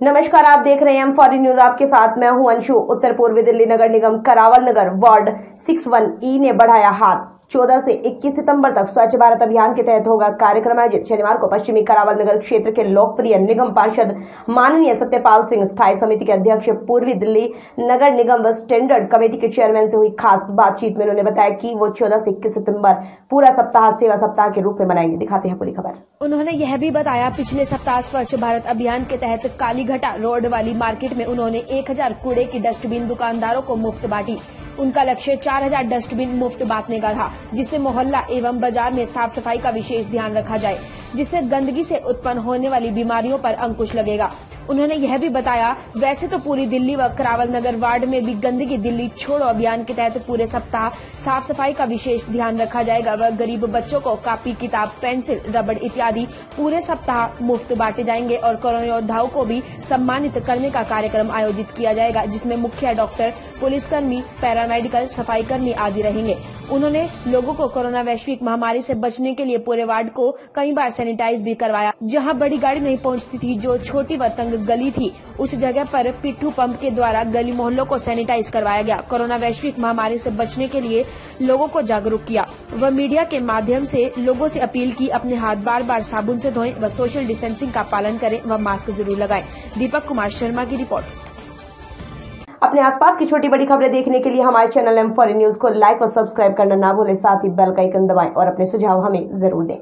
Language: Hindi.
नमस्कार, आप देख रहे हैं एम फॉरी न्यूज़। आपके साथ मैं हूँ अंशु। उत्तर पूर्वी दिल्ली नगर निगम, Karawal Nagar, ward six one E ने बढ़ाया हाथ। 14 से 21 सितंबर तक स्वच्छ भारत अभियान के तहत होगा कार्यक्रम आयोजित। शनिवार को पश्चिमी करावल नगर क्षेत्र के लोकप्रिय निगम पार्षद माननीय सत्यपाल सिंह, स्थायी समिति के अध्यक्ष पूर्वी दिल्ली नगर निगम व स्टैंडर्ड कमेटी के चेयरमैन से हुई खास बातचीत में उन्होंने बताया कि वो 14 से इक्कीस सितंबर पूरा सप्ताह सेवा सप्ताह के रूप में मनाएँगे। दिखाते हैं पूरी खबर। उन्होंने यह भी बताया, पिछले सप्ताह स्वच्छ भारत अभियान के तहत कालीघटा रोड वाली मार्केट में उन्होंने 1000 कूड़े की डस्टबिन दुकानदारों को मुफ़्त बांटी। उनका लक्ष्य 4000 डस्टबिन मुफ़्त बांटने का था, जिससे मोहल्ला एवं बाज़ार में साफ़ सफ़ाई का विशेष ध्यान रखा जाए। जिससे गंदगी से उत्पन्न होने वाली बीमारियों पर अंकुश लगेगा। उन्होंने यह भी बताया, वैसे तो पूरी दिल्ली व करावल नगर वार्ड में भी गंदगी दिल्ली छोड़ो अभियान के तहत पूरे सप्ताह साफ़ सफ़ाई का विशेष ध्यान रखा जाएगा व गरीब बच्चों को कापी, किताब, पेंसिल, रबड़ इत्यादि पूरे सप्ताह मुफ़्त बांटे जाएँगे और कोरोना योद्धाओं को भी सम्मानित करने का कार्यक्रम आयोजित किया जाएगा, जिसमें मुखिया डॉक्टर, पुलिसकर्मी, पैरामेडिकल सफ़ाई कर्मी आदि रहेंगे। उन्होंने लोगों को कोरोना वैश्विक महामारी से बचने के लिए पूरे वार्ड को कई बार सैनिटाइज भी करवाया। जहाँ बड़ी गाड़ी नहीं पहुँचती थी, जो छोटी व तंग गली थी, उस जगह पर पिट्ठू पंप के द्वारा गली मोहल्लों को सैनिटाइज करवाया गया। कोरोना वैश्विक महामारी से बचने के लिए लोगों को जागरूक किया। व मीडिया के माध्यम से लोगों से अपील की, अपने हाथ बार बार साबुन से धोएँ व सोशल डिस्टेंसिंग का पालन करें व मास्क ज़रूर लगाएँ। दीपक कुमार शर्मा की रिपोर्ट। अपने आसपास की छोटी बड़ी खबरें देखने के लिए हमारे चैनल एम फॉरन न्यूज़ को लाइक और सब्सक्राइब करना ना भूलें। साथ ही बेल का आइकन दबाएँ और अपने सुझाव हमें ज़रूर दें।